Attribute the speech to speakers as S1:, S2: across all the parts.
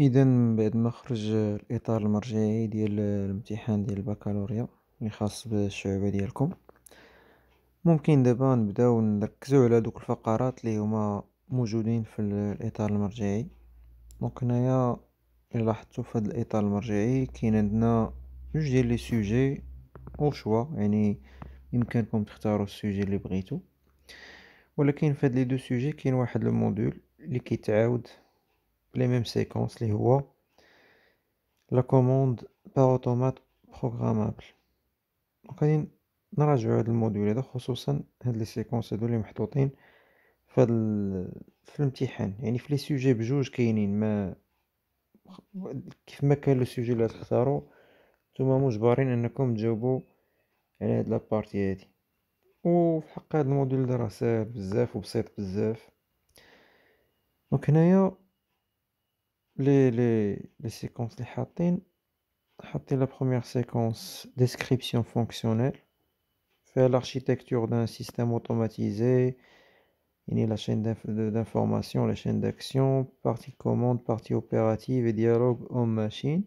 S1: إذا بعد ما خرج الإطار المرجعي ديال الامتحان ديال البكالوريا اللي خاص بالشعبة ديالكم ممكن دابا نبداو نركزو على دوك الفقرات اللي هما موجودين في الإطار المرجعي. donc هنايا إلا لاحظتو في هاد الإطار المرجعي كاين عندنا جوج ديال les sujets au choix يعني يمكنكم تختارو ال sujet اللي بغيتو. ولكن في هاد les deux sujets كاين واحد ال module اللي كيتعاود les mêmes séquences اللي هو la commande par automate programmable غادي نراجعو هاد ال module هذا خصوصا هاد les séquences هادو اللي محطوطين في في الامتحان. يعني في les sujets بجوج كاينين ما كيف ما كان le sujet اللي تختارو نتوما مجبرين أنكم تجاوبو على هاد la partie هادي. و في حق هاد ال module راه ساهل بزاف و بسيط بزاف. donc هنايا les les les séquences اللي حاطين حاطين la première séquence description fonctionnelle فيها l'architecture d'un système automatisé يعني لا chaîne d'information, la chaîne d'action, partie commande, partie opérative et dialogue homme-machine.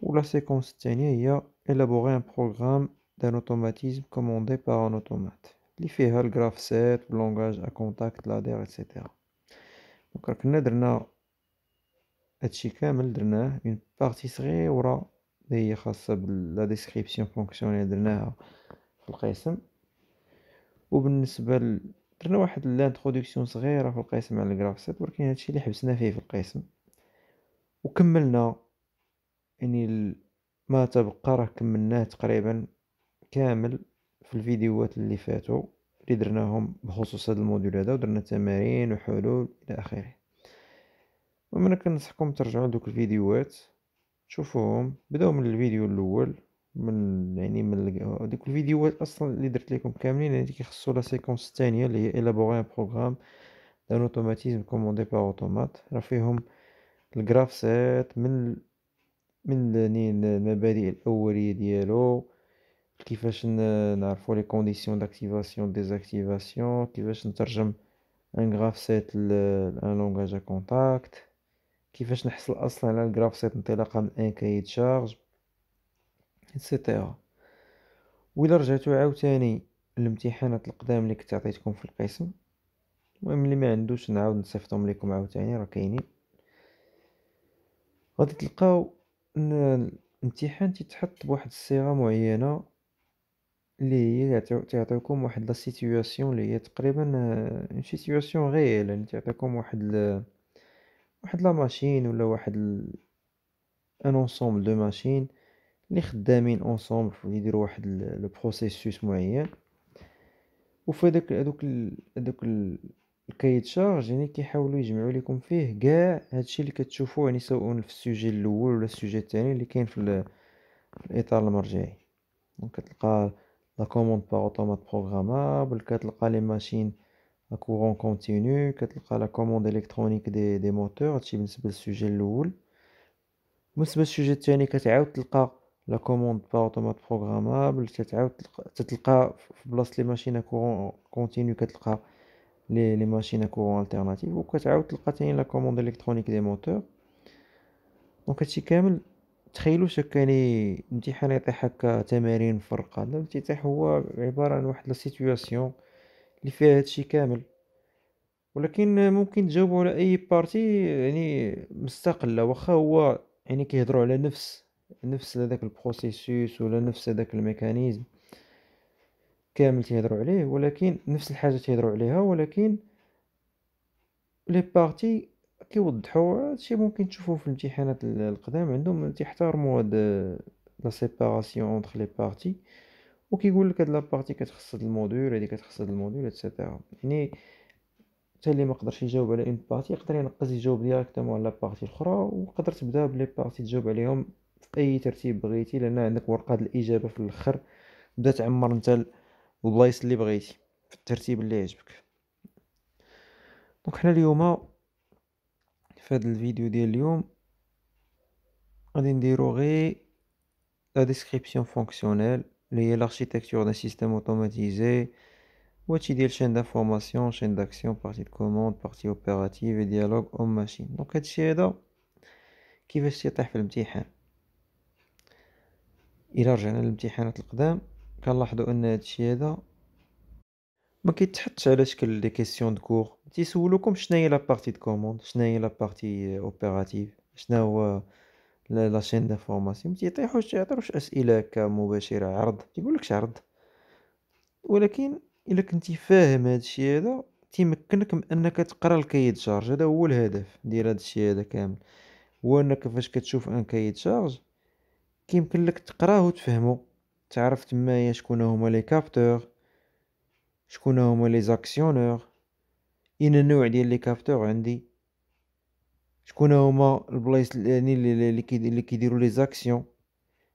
S1: و la séquence الثانية هي élaborer un programme d'un automatisme commandé par un automate. اللي فيها ال grafcet, langage à contact, ladder, etc. donc كنا درنا هادشي كامل درناه une partie صغيورة اللي هي خاصة ب la description fonctionnelle درناها في القسم. وبالنسبة ل... درنا واحد l'introduction صغيرة في القسم على ال grafcet ولكن هادشي اللي حبسنا فيه في القسم. وكملنا يعني ما تبقى راه كملناه تقريبا كامل في الفيديوهات اللي فاتوا اللي درناهم بخصوص هذا ال module هذا ودرنا تمارين وحلول إلى آخره. ومن كنصحكم ترجعوا لدوك الفيديوهات تشوفوهم بداو من الفيديو الأول من يعني من ديك الفيديوهات أصلا اللي درت لكم كاملين يعني كيخصو la séquence الثانية اللي هي élaborer un programme d'un automatisme commandé par automate راه فيهم ال grafcet من من المبادئ الأولية ديالو كيفاش نعرفو les conditions d'activation désactivation كيفاش نترجم un grafcet ل un langage contact كيفاش نحصل أصلا على ال grafcet انطلاقا من un cahier de charges etc وإلا رجعتو عاوتاني الامتحانات القدام اللي كنت عطيتكم في القسم. المهم اللي ما عندوش نعاود نصيفطهم لكم عاوتاني راه كاينين. غادي تلقاو إن الامتحان تيتحط بواحد الصيغة معينة اللي هي تعطيكم واحد la situation اللي هي تقريبا une situation réelle يعني تعطيكم واحد واحد la machine ولا واحد un ensemble de machines اللي خدامين ensemble يديروا واحد le processus معين. وفي هذاك هذوك هذوك ال cahier de charges يعني كيحاولوا يجمعوا لكم فيه كاع هادشي اللي كتشوفوه يعني سواء في السوجي الأول ولا السوجي الثاني اللي كاين في, الإطار المرجعي. donc كتلقى la commande par automate programmable كتلقى les machines courant continu كتلقى la commande électronique des des moteurs هادشي بالنسبة للسوجي الأول بالنسبة للسوجي الثاني كتعاود تلقى la commande par automate programmable تتعاود تتلقى في بلاصه les machines courant continu كتلقى les les machines courant alternatif وكتعاود تلقى تاني la commande électronique des moteurs donc هادشي كامل تخيلوش هكا يعني الامتحان يطيح هكا تمارين مفرقة لا تيطيح هو عبارة عن واحد la situation اللي فيها هادشي كامل. ولكن ممكن تجاوبوا على أي partie يعني مستقلة واخا هو يعني كيهضروا على نفس نفس هذاك ال processus ولا نفس هذاك ال mécanisme كامل تيهضروا عليه ولكن نفس الحاجة تيهضروا عليها ولكن les parties كيوضحوا هادشي ممكن تشوفوه في الامتحانات القدام عندهم تيحترموا هاد la séparation entre les parties وكيقول لك هاد la partie كتخص هاد ال module هادي كتخص هاد ال module et cetera يعني حتى اللي ما قدرش يجاوب على une partie يقدر ينقز يجاوب directement على partie الأخرى وقدر تبدا ب les parties تجاوب عليهم في أي ترتيب بغيتي لأن عندك ورقة الإجابة في الأخر بدا تعمر أنت البلايص اللي بغيتي في الترتيب اللي يعجبك. donc حنا اليوم في هذا الفيديو ديال اليوم غادي نديرو غير la description fonctionnelle اللي هي d'un système automatisé وهادشي ديال chaîne d'information chaîne d'action partie de commande partie opérative dialogue homme machine donc هادشي هذا كيفاش تيطيح في الامتحان الا رجعنا للامتحانات القدام كنلاحظوا ان هادشي هذا ما كيتحطش على شكل des questions de cours تيسولوكم شناهي la partie de commande شناهي la partie opérative شنا هو la chaîne d'information متيطيحوش تيعطيوش أسئلة هكا مباشره عرض تيقولكش عرض. ولكن إلا كنتي فاهم هادشي هذا تيمكنك من أنك تقرأ ال cahier charges. هذا هو الهدف ديال هادشي هذا كامل. هو أنك فاش كتشوف أن cahier charges كيمكن لك تقرأه وتفهمو. تعرف تمايا شكون هما les capteurs شكون هما les actionneurs اين النوع ديال les capteurs عندي. شكون هما البلايص يعني اللي اللي كيديروا les actions؟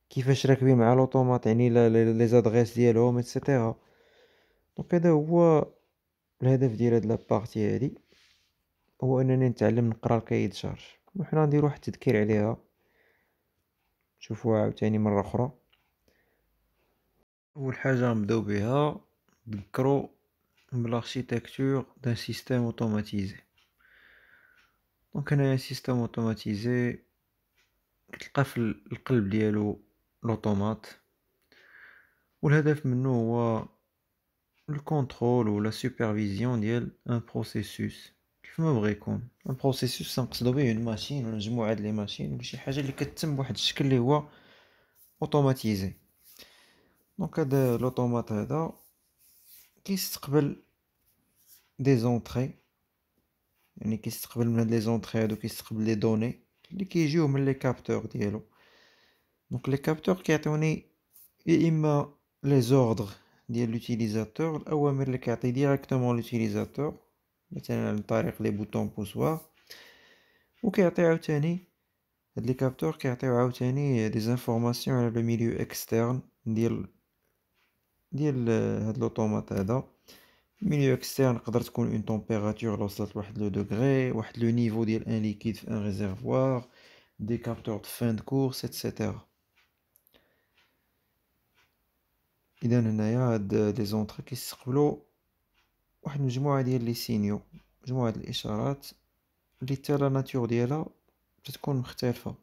S1: كيفاش راكبين مع l'automate؟ يعني les adresses ديالهم et cetera donc هذا هو الهدف ديال هاد la partie هادي. هو أنني نتعلم نقرأ ال cahier charges وحنا نديرو واحد التذكير عليها. شوفوها عاوتاني مرة أخرى. أول حاجة غنبدأو بها. نذكرو ب l'architecture d'un système automatisé donc هنايا système automatisé كتلقى في القلب ديالو l'automate والهدف منو هو ال contrôle و la supervision ديال un processus كيف ما بغا يكون. un processus تنقصدو به une machine ولا مجموعة د les machines ولا شي حاجة اللي كتتم بواحد الشكل اللي هو automatisé donc هاد l'automate هذا كيستقبل des entrées يعني كيستقبل من هاد les entrées هادو كيستقبل les données اللي كيجيو من les capteurs ديالو. donc les capteurs كيعطيوني يا إما les ordres ديال l'utilisateur الأوامر اللي كيعطي directement l'utilisateur مثلا عن طريق les boutons poussoirs و كيعطي عاوتاني هاد les capteurs كيعطيو عاوتاني des informations على le milieu externe ديال ديال هاد l'automate هذا milieu externe تقدر تكون une température لو وصلت لواحد le degré واحد le niveau ديال un liquide في un réservoir des capteurs de fin de course et cetera اذا هنايا هاد les entrées كيستقبلو واحد المجموعة ديال les signaux مجموعة د الاشارات اللي حتى la nature ديالها تتكون مختلفة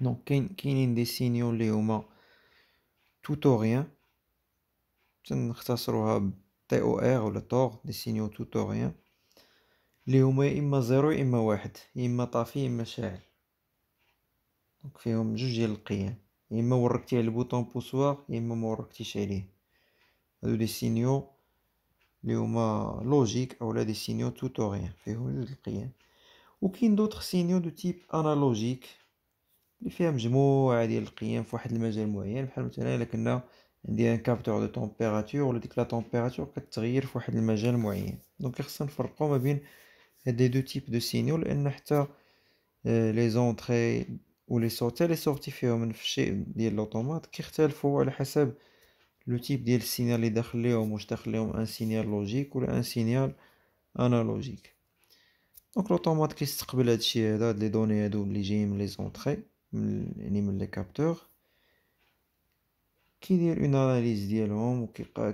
S1: donc كاين كاينين des signaux اللي هما tout ou rien تنختصروها TOR ولا TOR des signaux tout ou rien. اللي هما يا إما zéro يا إما واحد يا إما طافي يا إما شاعل. donc فيهم جوج ديال القيم. يا إما وركتي على ال bouton poussoir يا إما ما وركتيش عليه. هادو des signaux اللي هما لوجيك اولا des signaux tout ou rien. فيهم جوج القيم. وكاين d'autres signaux de type analogique اللي فيها مجموعة ديال القيم في واحد المجال معين بحال مثلا إلا كنا عندي un capteur de température ولا ديك la température كتغير في واحد المجال معين. donc خصنا نفرقو ما بين هاد les deux types de signaux لأن حتى les entrées و les sorties les sorties فيهم في الشيء ديال l'automate كيختلفوا على حسب le type ديال ال signal اللي داخل ليهم واش داخل ليهم un signal logique ولا un signal analogique donc l'automate كيستقبل هادشي هذا هاد les données هادو اللي جايين من les entrées من يعني من les capteurs كيدير une analyse ديالهم و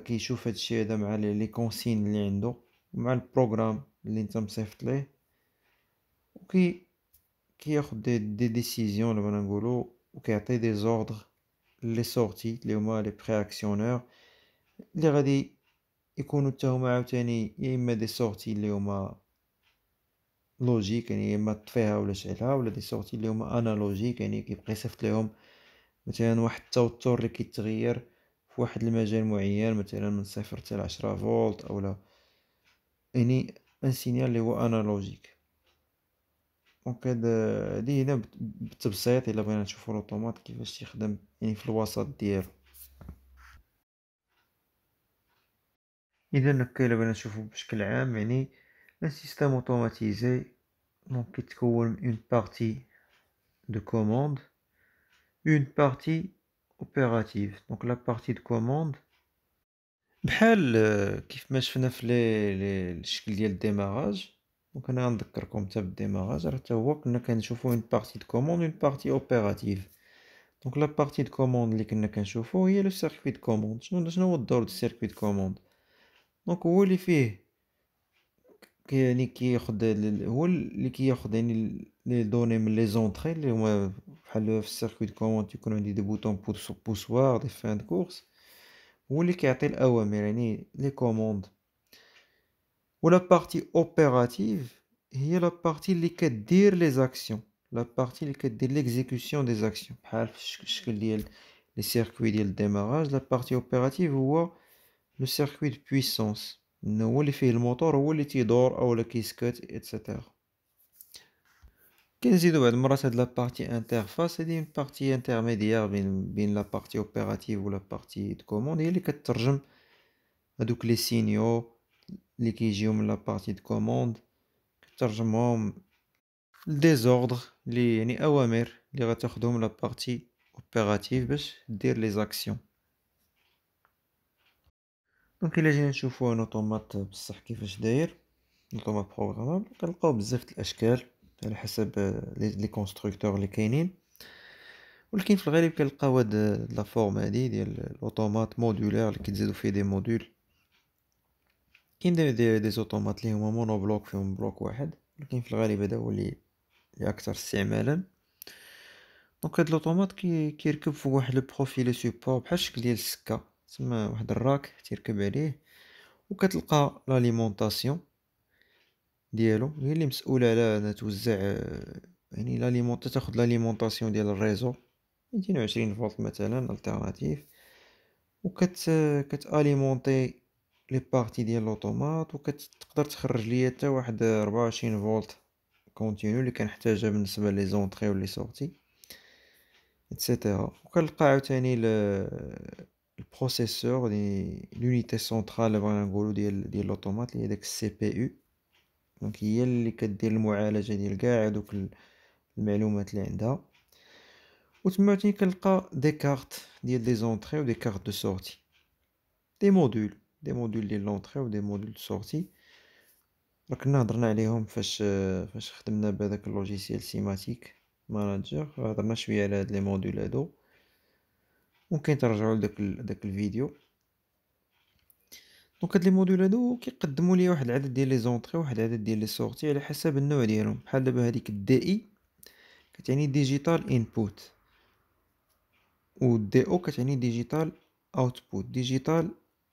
S1: كيشوف هادشي هذا مع les consignes اللي عندو مع ال programme اللي نتا مصيفط ليه. و كي كياخد des des décisions بغينا نقولو و كيعطي des ordres les sorties اللي هما les préactionneurs اللي غادي يكونوا حتى هما عاوتاني يا إما des sorties اللي هما logiques يعني يا إما طفيها ولا شعلها ولا des sorties اللي هما analogiques يعني كيبقى يصيفط ليهم مثلا واحد التوتر اللي كيتغير في واحد المجال معين مثلا من صفر حتى لعشرة فولت اولا يعني un signal اللي هو analogique donc هاد هادي هنا بالتبسيط إلا بغينا نشوفو l'automate كيفاش تيخدم يعني في الوسط ديالو. اذا هكا إلا بغينا نشوفو بشكل عام يعني un système automatisé donc كيتكون من une partie de commande une partie opérative donc la partie de commande بحال كيف ما شفنا في لي الشكل ديال ال démarrage donc أنا غنذكركم حتى بال démarrage راه حتى هو كنا كنشوفو une partie de commande une partie opérative donc la partie de commande اللي كنا كنشوفو هي le circuit de commande شنو شنو هو الدور du circuit de commande donc هو اللي فيه يعني كياخد هو اللي كياخد يعني les données من les entrées اللي هما بحال في ال circuit de commande تيكون عندي des boutons pous poussoirs des fins de course هو اللي كيعطي الأوامر يعني les commandes و la partie opérative هي la partie اللي كدير les actions la partie اللي كدير l'exécution des actions بحال في الشكل ديال les circuits ديال ال démarrage la partie opérative هو le circuit de puissance هو اللي فيه الموتور هو اللي تيدور اولا كيسكت et cetera كنزيدو بعض المرات هاد la partie interface هادي partie intermédiaire بين بين la partie opérative و la partie de commande هي اللي كترجم هادوك les signaux اللي كيجيو من la partie de commande كترجمهم ل des ordres لي يعني اوامر اللي غتاخدهم la partie opérative باش دير les actions donc الا جينا نشوفو un automate بصح كيفاش داير automate programmable كنلقاو بزاف د الاشكال على حسب les constructeurs اللي كاينين. ولكن في الغالب كنلقاو هاد la forme هادي ديال ال automate modulaire اللي كتزيدو فيه des modules كاين des des, des automates اللي هما monobloc فيهم bloc واحد ولكن في الغالب هذا هو اللي أكثر استعمالا. donc هاد l'automate كي كيركب فوق واحد le profilé support بحال الشكل ديال السكة. تسمى واحد ال rack تيركب عليه وكتلقى l'alimentation ديالو هي اللي مسؤولة على توزع يعني l'alimente تاخد l'alimentation ديال ال réseau ميتين وعشرين فولت مثلا alternatif وكت كت alimenter les parties ديال l'automate وكتقدر تخرج ليا حتى واحد ربعة وعشرين فولت continu اللي كنحتاجها بالنسبة les entrées و les sorties et cetera وكنلقى عاوتاني ال processeur l'unité centrale بغينا نقولو ديال ديال l'automate اللي هي داك ال CPU donc هي اللي كدير المعالجة ديال قاع هادوك المعلومات اللي عندها. و تما عاوتاني كنلقى des cartes ديال les entrées و des cartes de sortie des modules des modules ديال l'entrée و des modules de sortie راه كنا هضرنا عليهم فاش فاش خدمنا بهداك ال logiciel SIMATIC Manager هضرنا شوية على هاد les modules هادو. ممكن ترجعوا لداك داك الفيديو. donc هاد les modules هادو كيقدموا ليا واحد العدد ديال les entrées وواحد العدد ديال les sorties على حسب النوع ديالهم. بحال دابا هاديك DI كتعني digital input و DO كتعني digital output digital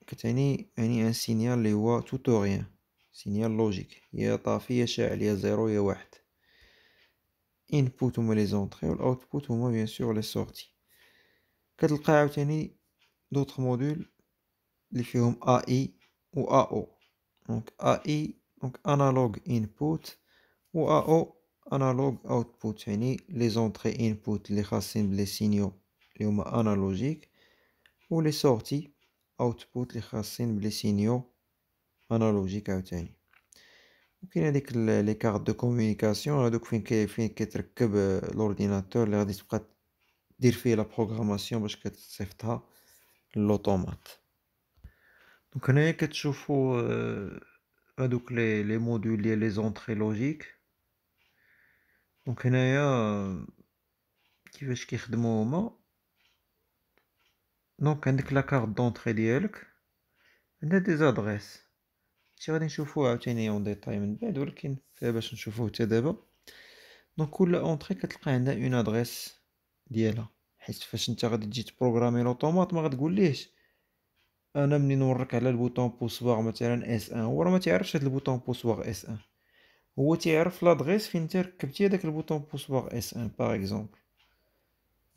S1: كتعني يعني un signal اللي هو tout ou rien signal logique يا طافي يا شاعل يا zéro يا واحد. input هما les entrées و ال output هما bien sûr les sorties. كتلقى عاوتاني d'autres modules اللي فيهم AI و AO donc AI donc analog input و AO analog output يعني les entrées input اللي خاصين ب les signaux اللي هما analogiques و les sorties output اللي خاصين ب les signaux analogiques عاوتاني وكاين هاديك les cartes de communication هادوك فين كي فين كيتركب l'ordinateur اللي غادي تبقى دير فيه la programmation باش كتصيفطها ل l'automate donc هنايا كتشوفو هادوك les les modules ديال les entrées logiques donc هنايا كيفاش كيخدمو هما donc عندك la carte d'entrée ديالك عندها des adresses هادشي غادي نشوفوه عاوتاني en détail من بعد ولكن فيها باش نشوفوه حتى دابا donc كل entrée كتلقى عندها une adresse ديالها حيت فاش نتا غادي تجي ت programmer l'automate ما غتقوليهش أنا مني نورك على ال bouton poussoir مثلا S un. هو راه ما تعرفش هاد ال bouton poussoir S un. هو تيعرف l'adresse فين انت ركبتي هداك ال bouton poussoir S un par exemple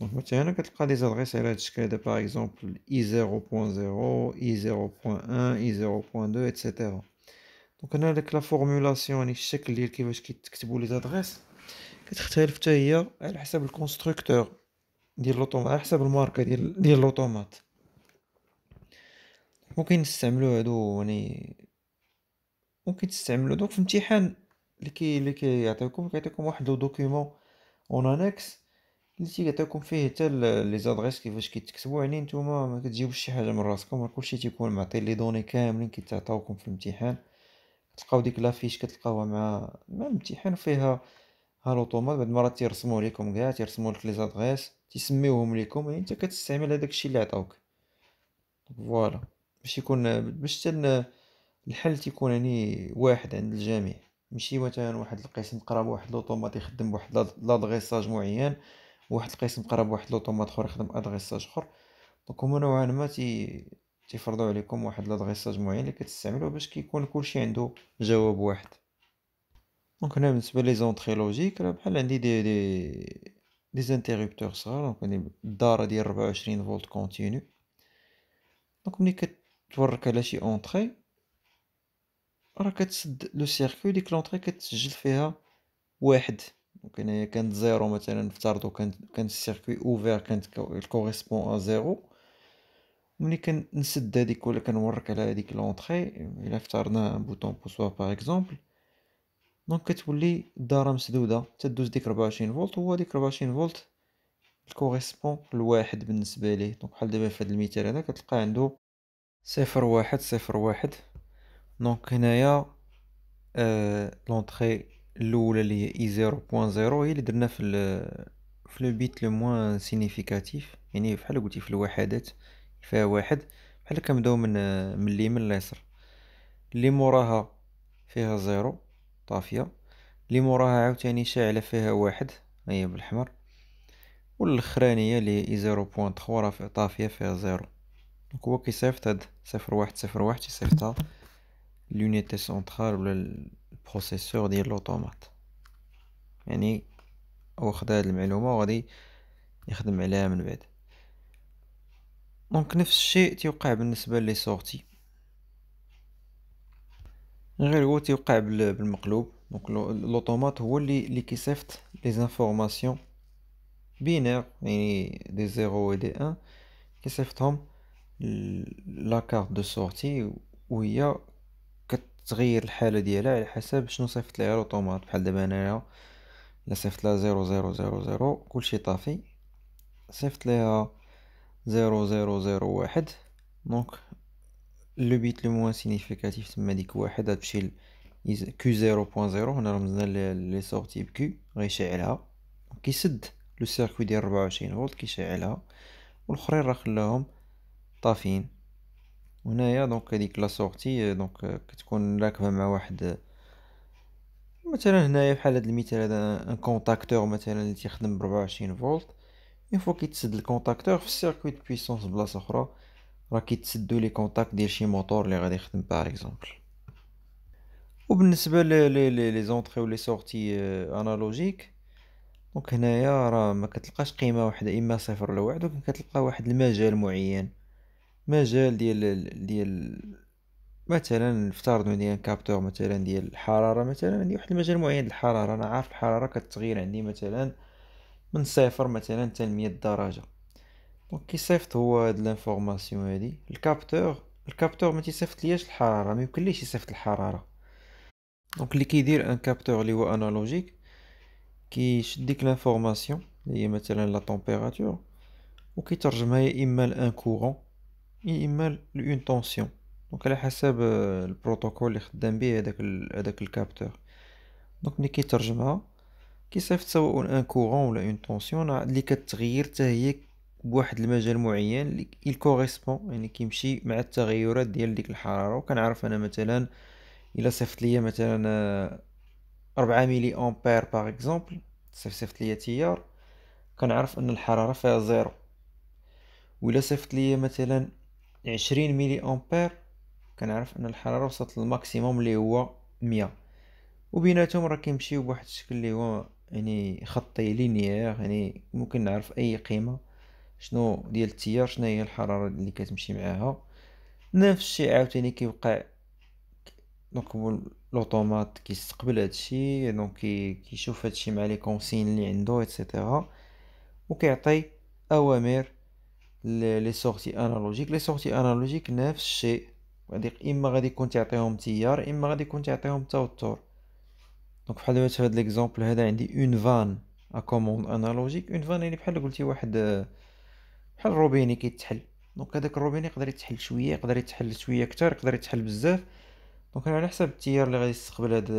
S1: donc مثلا كتلقى des adresses على هاد الشكل هذا par exemple I zéro point zéro I zéro point un I zéro point deux et cetera donc هنا داك la formulation يعني الشكل ديال كيفاش كيتكتبوا les adresses كتختلف حتى هي على حسب ال constructeur ديال l'automate على حسب الماركة ديال ديال l'automate. ممكن نستعملو هادو يعني ممكن تستعملو دوك في الامتحان اللي كي اللي كيعطيوكم كيعطيكم واحد le document en annexe اللي تيعطيكم فيه حتى les adresses كيفاش كيتكتبوا يعني نتوما ما كتجيبوش شي حاجة من راسكم راه كلشي تيكون معطي les données كاملين كيتعطاوكم في الامتحان تلقاو ديك la fiche كتلقاوها مع مع الامتحان فيها ها l'automate. بعد المرات تيرسمو ليكم كاع تيرسمو لك les adresses تيسميوهم ليكم. يعني انت كتستعمل هداك الشيء اللي عطاوك. voilà. باش يكون باش الحل تيكون يعني واحد عند الجميع. ماشي مثلًا واحد القسم قرا بواحد l'automate يخدم بواحد l'ad- l'adressage معيّن، وواحد القسم قرا بواحد l'automate خور يخدم adressage خور، donc هما نوعًا ما تي تيفرضوا عليكم واحد l'adressage معيّن اللي كتستعملوه باش كيكون كلشي عندو جواب واحد. donc هنا بالنسبة les entrées logiques راه بحال عندي des des des interrupteurs صغار. donc عندي الدارة ديال ربعة وعشرين فولت continu، donc ملي كتورك على شي entrée راه كتسد le circuit ديك l'entrée كتسجل فيها واحد، donc هنايا كانت zéro مثلًا نفترضو كانت كان ال circuit ouvert كانت correspond à zéro، ملي كنسد هاديك ولا كنورك على هاديك l'entrée إلا اخترنا un bouton poussoir par exemple، donc كتولي الدارة مسدودة. تدوز ديك ربعة وعشرين فولت وهو ديك ربعة وعشرين فولت correspond لواحد بالنسبة ليه، donc بحال دابا في هاد المثال هذا كتلقى عندو صفر واحد صفر واحد، donc هنايا l'entrée الأولى لي هي I zéro point zéro هي لي درنا في في le bit le moins significatif يعني بحال قلتي في الوحدات فيها واحد. بحال كنبداو من من اليمين لليسار، لي موراها فيها zéro طافية، لي موراها عاوتاني شاعلة فيها واحد هي بالأحمر، واللخرانية لي هي I zéro point trois راه طافية فيها zéro، donc هو كيصيفط هاد صفر واحد صفر واحد تيصيفطها l'unité centrale ولا ال processeur ديال l'automate، يعني واخد هاد المعلومة وغادي يخدم عليها من بعد. donc نفس الشيء تيوقع بالنسبة les sorties، غير هو تيوقع بالمقلوب، donc l'automate هو لي لي كيصيفط les informations binaires يعني des zéros و des un كيصيفطهم la carte de sortie وهي كتغير الحالة ديالها على حساب شنو صيفط ليها l'automate، بحال دابا أنايا إلا صيفط ليها zéro zéro zéro zéro كلشي طافي، صيفط ليها zéro zéro zéro واحد. donc le bit le moins significatif تما ديك واحد. غتمشي Q zéro point zéro. هنا رمزنا les sorties ب Q غيشعلها، كيسد. le circuit ديال ربعة وعشرين فولت كيشعلها، والخرين راه خلاهم طافيين، وهنايا donc هاديك la sortie donc كتكون راكبة مع واحد مثلا هنايا بحال هاد المثال هذا un contacteur مثلا اللي تيخدم بربعة وعشرين فولت، une fois كيتسد ال contacteur في ال circuit de puissance بلاصة أخرى. راه كيتسدو les contacts ديال شي موتور اللي غادي يخدم par exemple. وبالنسبة les les les entrées و les sorties analogiques، donc هنايا راه مكتلقاش قيمة وحدة إما صفر ولا واحد ولكن كتلقى واحد المجال معين، مجال ديال ديال مثلا نفترضو ديال capteur مثلا ديال الحرارة مثلا عندي واحد المجال معين ديال الحرارة. أنا عارف الحرارة كتغير عندي مثلا من صفر مثلا حتى لمية درجة، donc كيصيفط هو هاد l'information هادي ال capteur، ال capteur متيصيفطلياش الحرارة ميمكنليش يصيفط الحرارة، donc لي كيدير un capteur لي هو analogique كيشد ديك l'information لي هي مثلا la température وكيترجمها يا إما ل un courant يا إما ل une tension، donc على حساب البروتوكول اللي خدام بيه هداك هداك ال capteur، donc ملي كيترجمها كيصيفط سواء un courant ولا une tension لي كتغير حتى هي بواحد المجال معين لي elle correspond يعني كيمشي مع التغيرات ديال ديك الحرارة، وكنعرف أنا مثلا إلا صيفط ليا مثلا ربعة ميلي أمبير par exemple صيفط ليا تيار كنعرف أن الحرارة فيها zéro، وإلا صيفط ليا مثلا عشرين ميلي أمبير. كنعرف أن الحرارة وصلت لل maximum لي هو مية، وبيناتهم راه كيمشيو بواحد الشكل لي هو يعني خطي linéaire يعني ممكن نعرف أي قيمة شنو ديال التيار شناهيا الحرارة اللي كتمشي معاها، نفس الشيء عاوتاني كيوقع donc l'automate كيستقبل هادشي donc كيشوف هادشي مع les consignes لي عندو et cetera، وكيعطي أوامر les sorties analogiques، les sorties analogiques نفس الشيء غادي إما غادي يكون تيعطيهم تيار إما غادي يكون تيعطيهم توتر، donc بحال دابا في هاد l'exemple هذا عندي une vanne à commande analogique، une vanne يعني بحال قلتي واحد بحال روبيني كيتحل، donc هداك الروبيني يقدر يتحل شوية يقدر يتحل شوية كتر يقدر يتحل بزاف، donc على حساب التيار اللي غادي يستقبل هاد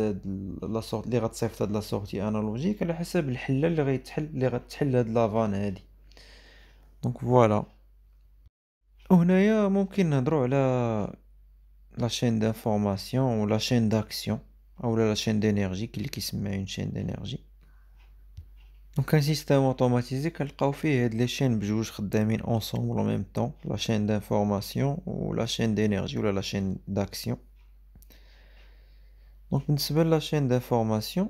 S1: la sorte اللي غتصيفط هاد la sortie analogique على حساب الحلة اللي غيتحل اللي غتحل هاد la vanne هادي، donc voilà. وهنايا ممكن نهضرو على la chaîne d'information و la chaîne d'action. اولا la chaîne d'énergie كي اللي كيسمى une chaîne d'énergie donc quand système automatisé كنلقاو فيه هاد les chaînes بجوج خدامين ensemble au même temps la chaîne d'information و la chaîne d'énergie ولا la chaîne d'action donc بالنسبة la chaîne d'information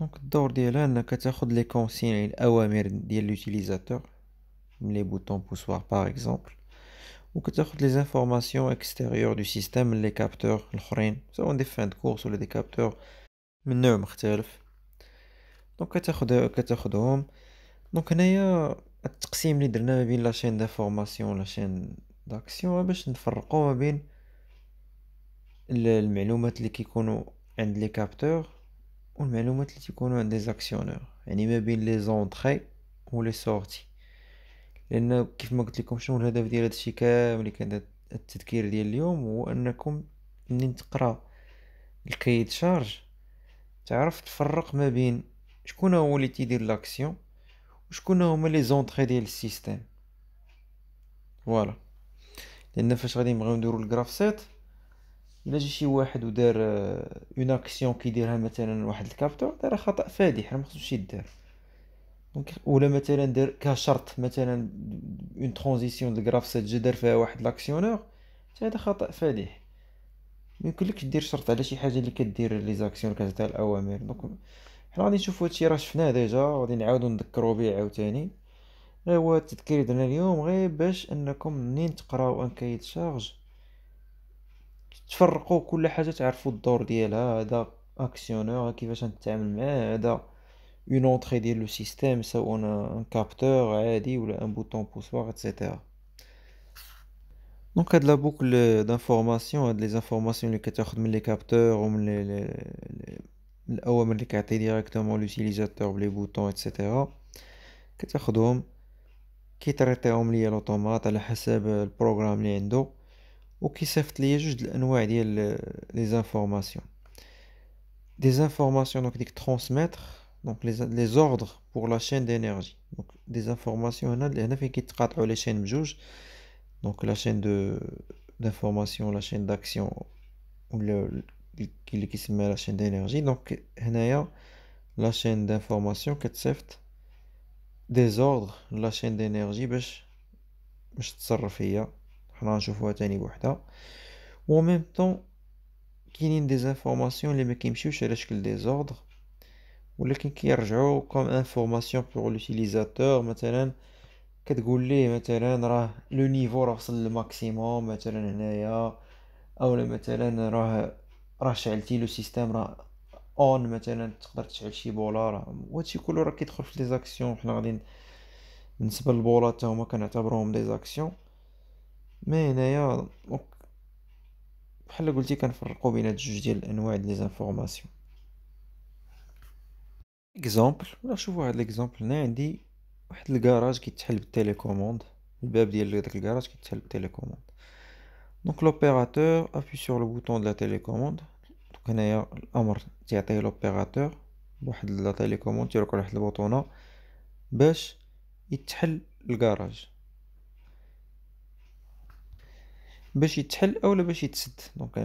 S1: donc الدور ديالها إنك تاخد les consignes الأوامر ديال l'utilisateur من les boutons poussoirs par exemple و كتاخد les informations extérieures du système من les capteurs الاخرين سواء des fins de course ولا des capteurs من نوع مختلف donc كتاخد كتاخدهم donc هنايا التقسيم اللي درنا ما بين la chaîne d'information و la chaîne d'action باش نفرقو ما بين المعلومات اللي كيكونوا عند les capteurs و المعلومات اللي تيكونوا عند les actionneurs يعني ما بين les entrées و les sorties لأن كيف ما قلت لكم شنو الهدف ديال هادشي كامل اللي كان التذكير ديال اليوم؟ هو أنكم منين تقرأ ال cahier de charges تعرف تفرق ما بين شكون هو اللي تيدير l'action وشكون هما les entrées ديال ال système. voilà. لأن فاش غادي نبغيو نديرو ال grafcet إلا جا شي واحد ودار une action كيديرها مثلا واحد ال capteur دار خطأ فادح ما خصوش يدار. donc ولا مثلا دار كشرط مثلا une transition د ال grafcet جا دار فيها واحد l'actionneur هذا خطأ فادح. ما يمكنلكش دير شرط على شي حاجة اللي كدير les actions كتعطيها الأوامر. donc حنا غادي نشوفو هادشي راه شفناه déjà غادي نعاودو نذكرو بيه عاوتاني. هو التذكير درنا اليوم غير باش أنكم منين تقراو un cahier de charges. تفرقوا كل حاجة تعرفوا الدور ديالها هذا actionneur كيفاش نتعامل معاه هذا une entrée ديال le système سواء un capteur عادي ولا un bouton poussoir et cetera donc هاد la boucle d'information هاد les informations اللي كتاخد من les capteurs ومن les الاوامر اللي كيعطي directement l'utilisateur ب les boutons et cetera كتاخدهم كيتريطيهم ليا l'automate على حسب ال programme اللي عنده وكيصيفط ليا جوج الانواع ديال les informations des informations donc ديك transmettre donc les ordres pour la chaîne d'énergie donc des informations هنا هنا فين كيتقاطعوا les chaînes بجوج donc la chaîne de d'information la chaîne d'action ولا اللي كيسمى la chaîne d'énergie donc هنايا la chaîne d'information كتصيفط des ordres la chaîne d'énergie باش باش تصرف هي حنا نشوفوها تاني بوحدها و même temps كاينين des informations اللي ما كيمشيوش على شكل des ordres ولكن كيرجعوا comme information pour l'utilisateur مثلا كتقول ليه مثلا راه le niveau راه وصل لل maximum مثلا هنايا أولا مثلا راه راه شعلتي le système راه on مثلا تقدر تشعل شي بولا راه وهادشي كله راه كيدخل في les actions حنا غادي بالنسبة للبولا حتى هما كنعتبروهم des actions mais هنايا بحال قلتي كنفرقو بين هاد جوج ديال الأنواع ديال les informations exemple ولا شوفوا هاد l'exemple هنا عندي. واحد الكراج كيتحل بال télécommande. الباب ديال داك الكراج كيتحل بال télécommande. donc l'opérateur appuie sur le bouton de la télécommande donc هنايا الأمر تيعطيه l'opérateur بواحد la télécommande تيرك واحد البوطونه باش يتحل الكراج باش يتحل اولا باش يتسد. donc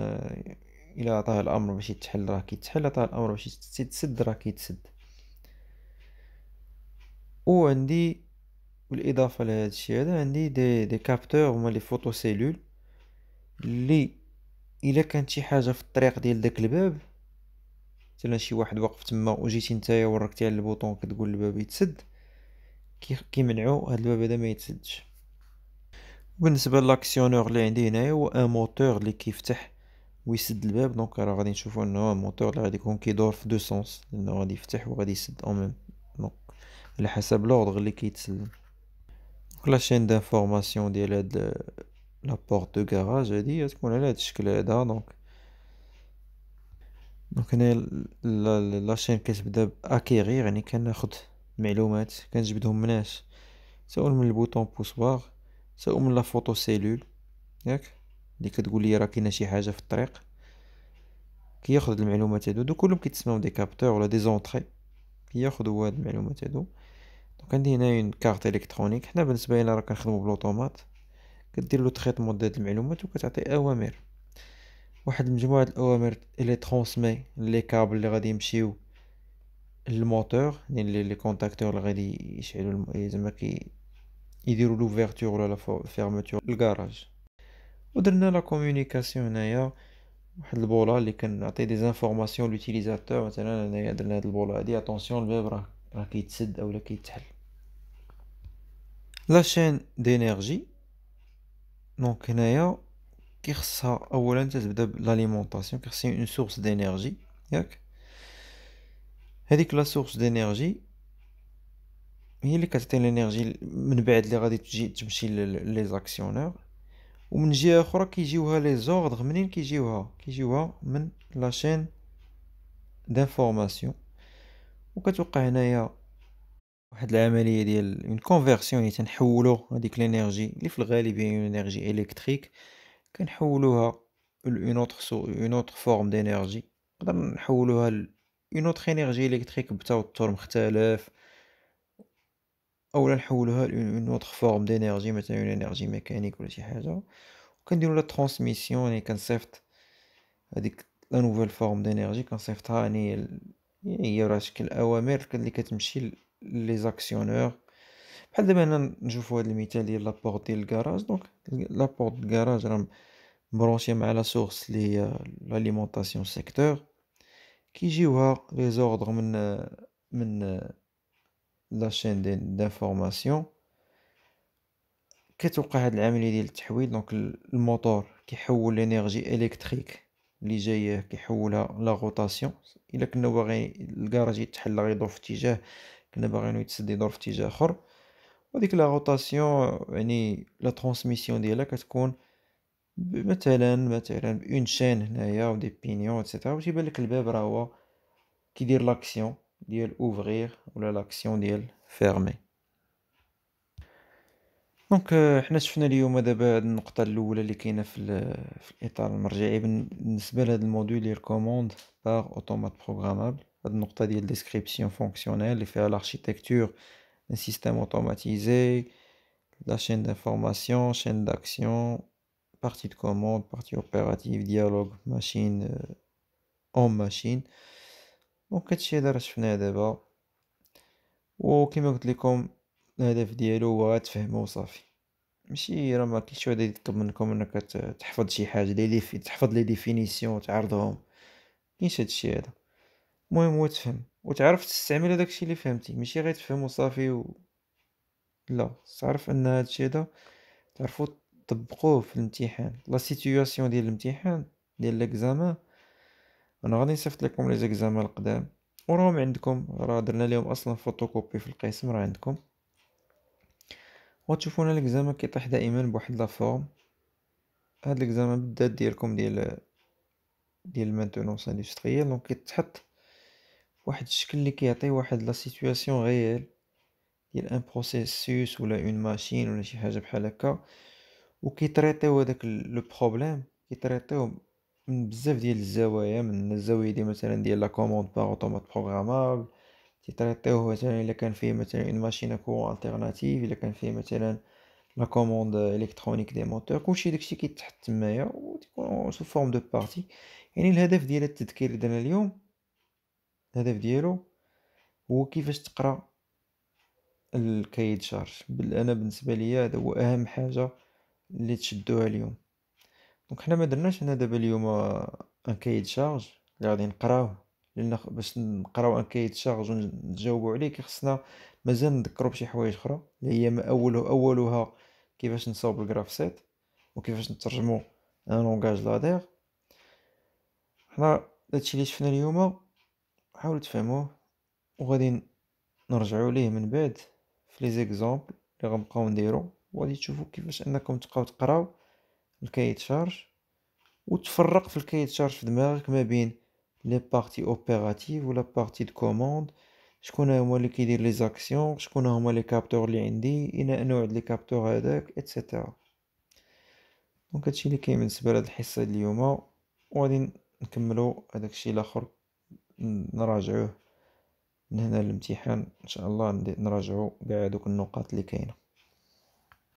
S1: إلى عطاه الأمر باش يتحل راه كيتحل. عطاه الأمر باش يتسد راه كيتسد. و عندي بالاضافه لهذا الشيء هذا عندي des des capteurs هما les photocellules اللي الا كانت شي حاجة في الطريق ديال داك الباب مثلا شي واحد واقف تما وجيتي نتايا وركتي على ال bouton كتقول الباب يتسد كيمنعو هاد الباب هذا ما يتسدش بالنسبة l'actionneur اللي عندي هنايا هو un moteur اللي كيفتح ويسد الباب donc راه غادي نشوفو انه موتور اللي غادي يكون كيدور في deux sens لأنه غادي يفتح وغادي يسد au même على حسب l'ordre اللي كيتسلم. la chaîne d'information ديال هاد la porte de garage هادي تكون على هاد الشكل هذا. donc donc هنا la chaîne كتبدا par acquérir يعني كناخد معلومات كنجبدهم مناش. سواء من ال bouton-poussoir سواء من la photocellule ياك؟ اللي كتقول لي راه كاينة شي حاجة في الطريق. كياخذ المعلومات هادو. دو كلهم كيتسموا des capteurs ولا des entrées كياخذوا هاد المعلومات هادو. donc عندي هنا une carte électronique. حنا بالنسبة لنا راه كنخدموا ب l'automate كدير له traitement ديال المعلومات وكتعطي أوامر. واحد مجموعة الأوامر إلي transmis les câbles اللي غادي يمشيو للموتور يعني les contacteurs اللي غادي يشعلو زعما كي يديرو l'ouverture ولا la fermeture الكراج ودرنا la communication هنايا. واحد البولا اللي كنعطي des informations l'utilisateur مثلا هنايا درنا هاد البولا هادي. attention الباب راه راه كيتسد اولا كيتحل. la chaîne d'énergie donc هنايا كيخصها اولا تتبدأ ب l'alimentation كيخصها une source d'énergie ياك؟ هذيك la source d'énergie هي اللي كتعطي l'énergie من بعد اللي غادي تجي تمشي les actionneurs. ومن جهة أخرى كيجيوها les ordres منين؟ كيجيوها كيجيوها من la chaîne d'information وكتوقع هنايا واحد العملية ديال une conversion يعني تنحولو هذيك l'énergie اللي في الغالب هي énergie électrique كنحولوها une autre sous une autre forme d'énergie نقدر نحولوها une autre énergie électrique بتوتر مختلف أولا نحولوها ل une autre forme d'énergie مثلا une énergie mécanique ولا شي حاجة. وكنديرو la transmission يعني كنصيفط هاديك la nouvelle forme d'énergie كنصيفطها يعني هي على شكل اوامر اللي كتمشي les actionneurs. بحال دابا هنا نشوفو هاد المثال ديال la porte ديال الكراج donc la porte ديال الكراج راه مبرونشية مع la source لي l'alimentation secteur كيجيوها les ordres من من la chaîne d'information كتوقع هاد العملية ديال التحويل. donc ال moteur كيحول l'énergie électrique اللي جاية كيحولها la rotation. إلا كنا باغي الكراج يتحل غيدور في اتجاه كنا باغينو يتسد يدور في اتجاه أخر. وديك la rotation يعني la transmission ديالها كتكون مثلا مثلا une chaîne هنايا و des pignons et cetera باش يبان لك الباب راه هو كيدير l'action ديال ouvrir ولا l'action ديال fermer donc حنا شفنا اليوم دابا هاد النقطة الأولى اللي كاينة في, في الإطار المرجعي. بالنسبة لهاد ال module ديال commande par automate programmable هاد النقطة ديال description fonctionnelle اللي فيها l'architecture un système automatisé la chaîne d'information chaîne d'action partie de commande partie opérative dialogue machine une machine donc هادشي هذا راه شفناه دابا. وكما قلت لكم الهدف ديالو هو تفهمو وصافي ماشي راه ما كاينش واحد يطلب منكم انك تحفظ شي حاجة لي تحفظ les définitions تعرضهم. كاينش هادشي هذا. المهم هو تفهم. وتعرف تستعمل هداك الشيء اللي فهمتي. ماشي غير تفهم وصافي و... لا. تعرف ان هادشي هذا تعرفو طبقوه في الامتحان. la situation ديال الامتحان ديال l'examen أنا غادي نصيفط لكم les examens القدام. وراهم عندكم راه درنا لهم أصلا فوتوكوبي في القسم راه عندكم. وتشوفون l'examen كيطيح دائما بواحد la forme. هاد l'examen بالذات ديالكم ديال ديال ال maintenance industrielle donc كيتحط واحد الشكل اللي كيعطي واحد la situation réelle ديال un processus ولا une machine ولا شي حاجة بحال هكا. وكيتريطيو هداك le problème كيتريطيو من بزاف ديال الزوايا من الزاويه ديال مثلا ديال la commande par automate programmable تيتريطيوه مثلا إلا كان فيه مثلا une machine co alternative إلا كان فيه مثلا la commande électronique des moteurs كلشي داكشي كيتحط تمايا وتيكون sous forme de parties يعني الهدف ديال التذكير اللي درنا اليوم الهدف ديالو هو كيفاش تقرأ ال cahier de charges. أنا بالنسبة ليا هذا هو أهم حاجة اللي تشدوها اليوم. donc حنا ما درناش هنا دابا اليوم un cahier de charges اللي غادي نقراوه. لأن باش نقراو un cahier de charges ونجاوبو عليه كيخصنا مازال نذكرو بشي حوايج أخرى اللي هي اول أولها كيفاش نصاوب ال grafcet وكيفاش نترجمو en langage ladder حنا هادشي اللي شفنا اليوم حاولوا تفهموه وغادي نرجعوا ليه من بعد في les exemples اللي غنبقاو نديرو وغادي تشوفوا كيفاش أنكم تبقاو تقراو ال cahier de charges وتفرق في ال cahier de charges في دماغك ما بين les parties opératives ولا partie de commande شكون هما اللي كيدير les actions شكون هما les capteurs اللي عندي إلى نوع les capteurs هذاك et cetera donc هادشي اللي كاين بالنسبة لهاد الحصة ديال اليوم. وغادي نكملو هداك الشيء الآخر نراجعوه من هنا للامتحان. إن شاء الله نراجعو كاع دوك النقاط اللي كاينة.